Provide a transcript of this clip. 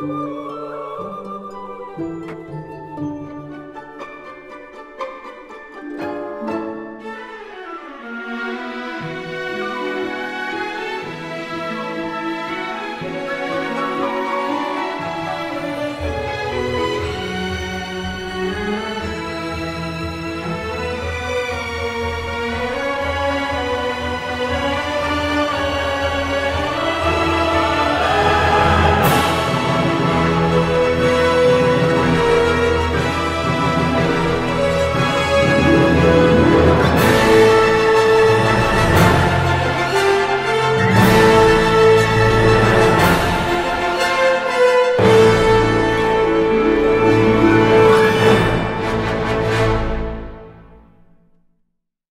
Música